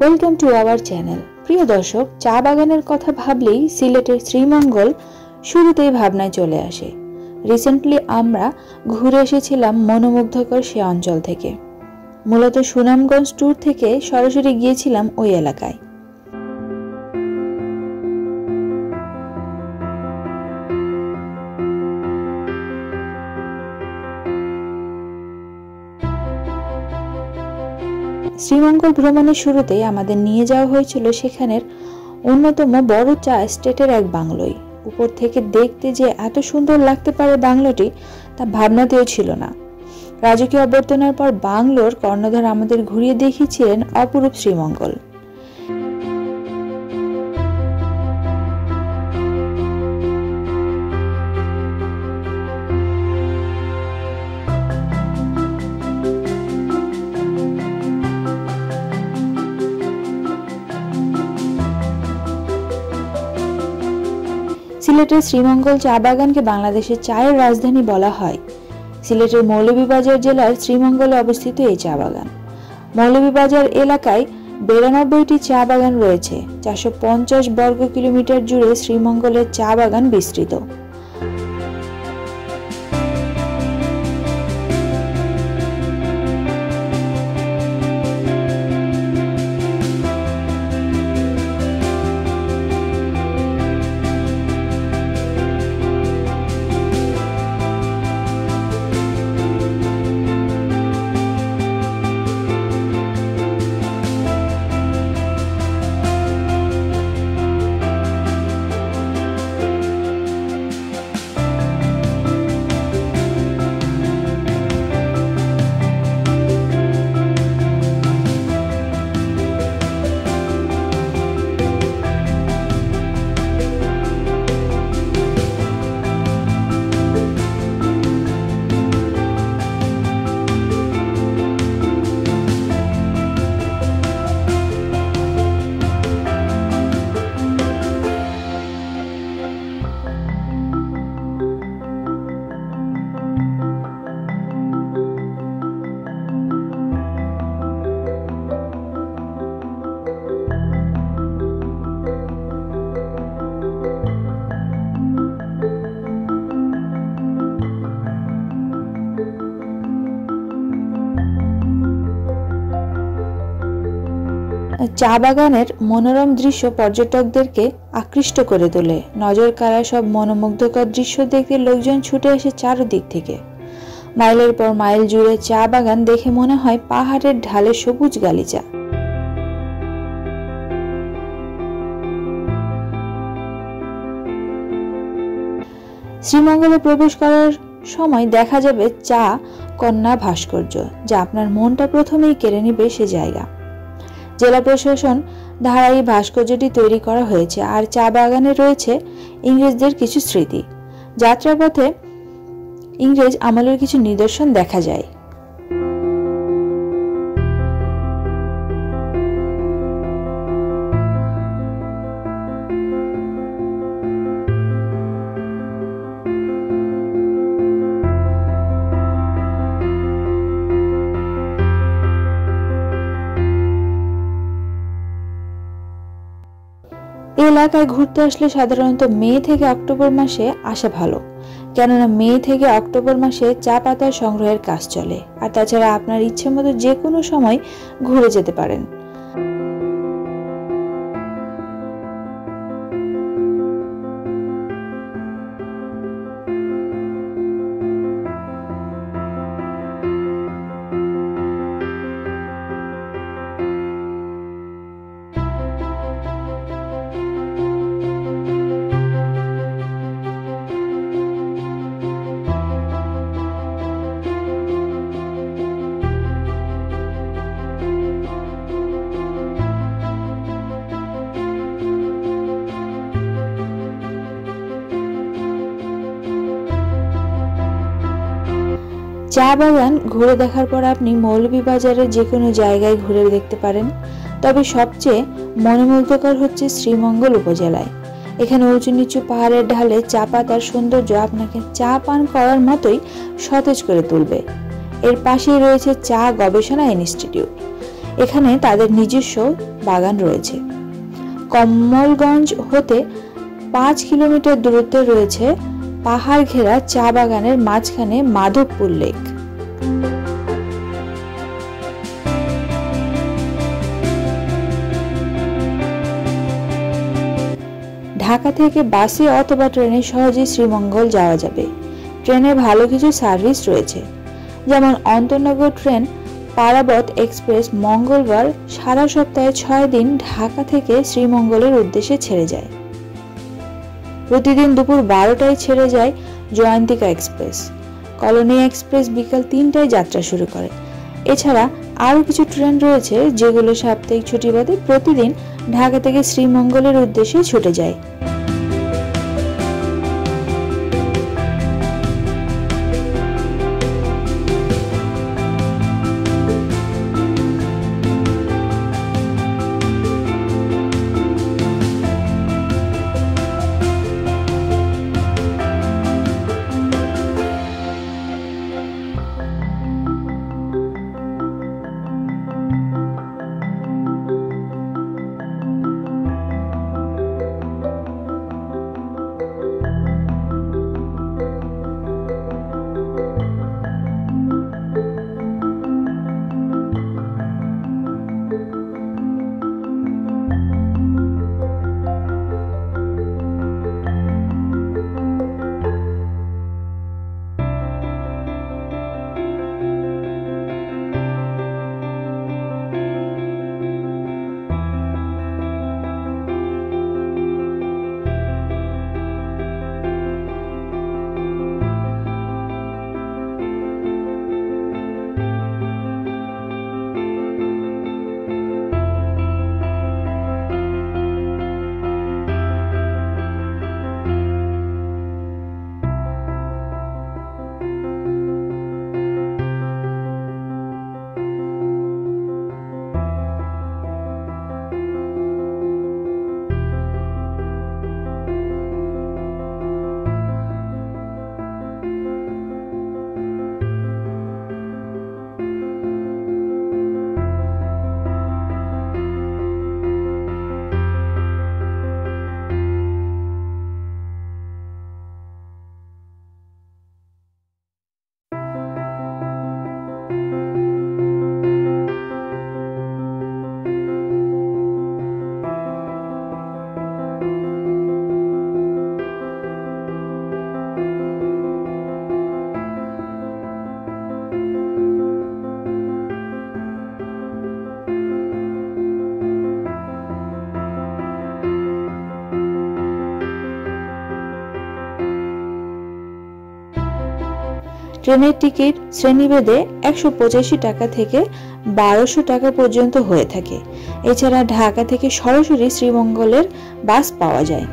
Welcome to our channel প্রিয় দর্শক, চা বাগানের কথা ভাবলেই সিলেটের শ্রীমঙ্গল শুরুতেই ভাবনায় চলে আসে। রিসেন্টলি আমরা ঘুরে এসেছিলাম মনোমুগ্ধকর সে অঞ্চল থেকে। মূলত সুনামগঞ্জ ট্যুর থেকে সরাসরি গিয়েছিলাম ওই এলাকায়। শ্রীমঙ্গল ভ্রমণের শুরুতেই আমাদের নিয়ে যাওয়া হয়েছিল সেখানের অন্যতম বড় চা স্টেটের এক বাংলোয়। উপর থেকে দেখতে যে এত সুন্দর লাগতে পারে বাংলোটি, তা ভাবনাতেও ছিল না। রাজকীয় অভ্যর্থনার পর বাংলোর কর্ণধার আমাদের ঘুরিয়ে দেখিয়েছিলেন অপরূপ শ্রীমঙ্গল। সিলেটের শ্রীমঙ্গল চা বাগানকে বাংলাদেশের চায়ের রাজধানী বলা হয়। সিলেটের মৌলভীবাজার জেলার শ্রীমঙ্গলে অবস্থিত এই চা বাগান। মৌলভীবাজার এলাকায় বিরানব্বইটি চা বাগান রয়েছে, চারশো পঞ্চাশ বর্গ কিলোমিটার জুড়ে শ্রীমঙ্গলের চা বাগান বিস্তৃত। চা বাগানের মনোরম দৃশ্য পর্যটকদেরকে আকৃষ্ট করে তোলে। নজর কাড়া সব মনোমুগ্ধকর দৃশ্য দেখতে লোকজন ছুটে আসে চারদিক থেকে। মাইলের পর মাইল জুড়ে চা বাগান দেখে মনে হয় পাহাড়ের ঢালে সবুজ গালিচা। শ্রীমঙ্গলে প্রবেশ করার সময় দেখা যাবে চা কন্যা ভাস্কর্য, যা আপনার মনটা প্রথমেই কেড়ে নিবে সে জায়গা। জেলা প্রশাসন ধারা এই ভাস্কর্যটি তৈরি করা হয়েছে আর চা বাগানে রয়েছে ইংরেজদের কিছু স্মৃতি। যাত্রাপথে ইংরেজ আমলের কিছু নিদর্শন দেখা যায়। এলাকায় ঘুরতে আসলে সাধারণত মে থেকে অক্টোবর মাসে আসা ভালো। কেননা মে থেকে অক্টোবর মাসে চা পাতার সংগ্রহের কাজ চলে। আর তাছাড়া আপনার ইচ্ছে মতো যে কোনো সময় ঘুরে যেতে পারেন। চা বাগান ঘুরে দেখার পর আপনি মৌলভীবাজারের যে কোনো জায়গায় ঘুরে দেখতে পারেন। তবে সবচেয়ে মনোমুগ্ধকর হচ্ছে শ্রীমঙ্গল উপজেলায়। এখানে উঁচু নিচু পাহাড়ের ঢালে চা পাতার সৌন্দর্য আপনাকে চা পান করার মতোই সতেজ করে তুলবে। এর পাশেই রয়েছে চা গবেষণা ইনস্টিটিউট। এখানে তাদের নিজস্ব বাগান রয়েছে। কমলগঞ্জ হতে পাঁচ কিলোমিটার দূরত্বে রয়েছে পাহাড় ঘেরা চা বাগানের মাঝখানে মাধবপুর লেক। ঢাকা থেকে বাসে অথবা ট্রেনে সহজেই শ্রীমঙ্গল যাওয়া যাবে। ট্রেনে ভালো কিছু সার্ভিস রয়েছে। যেমন অন্তনগর ট্রেন, পারাবত এক্সপ্রেস, মঙ্গলবার সারা সপ্তাহে ছয় দিন ঢাকা থেকে শ্রীমঙ্গলের উদ্দেশ্যে ছেড়ে যায়। প্রতিদিন দুপুর বারোটায় ছেড়ে যায় জয়ন্তিকা এক্সপ্রেস। কলোনি এক্সপ্রেস বিকাল তিনটায় যাত্রা শুরু করে। এছাড়া আরও কিছু ট্রেন রয়েছে যেগুলো সাপ্তাহিক ছুটি বাদে প্রতিদিন ঢাকা থেকে শ্রীমঙ্গলের উদ্দেশ্যে ছুটে যায়। ট্রেনের টিকিট শ্রেণীভেদে একশো পঁচাশি টাকা থেকে বারোশো টাকা পর্যন্ত হয়ে থাকে। এছাড়া ঢাকা থেকে সরাসরি শ্রীমঙ্গলের বাস পাওয়া যায়।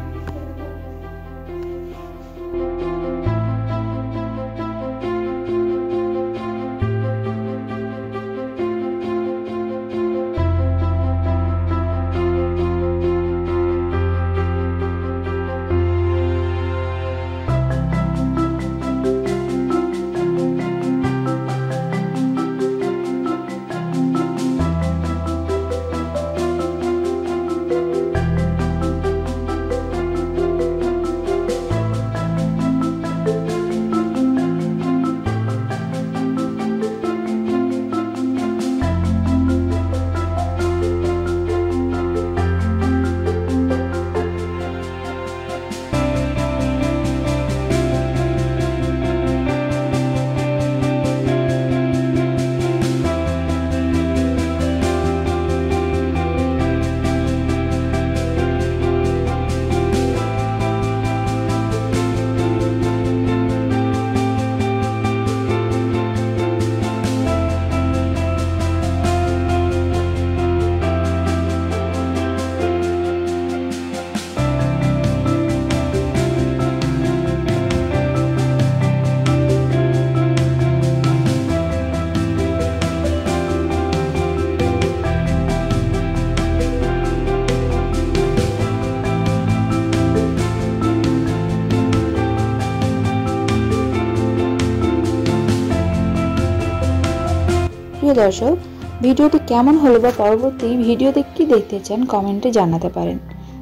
প্রিয় দর্শক, ভিডিওটি কেমন হলো বা পরবর্তী ভিডিওতে কী দেখতে চান কমেন্টে জানাতে পারেন।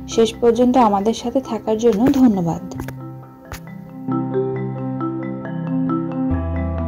শেষ পর্যন্ত আমাদের সাথে থাকার জন্য ধন্যবাদ।